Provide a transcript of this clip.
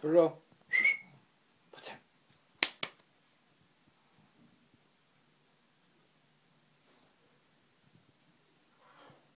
不知道。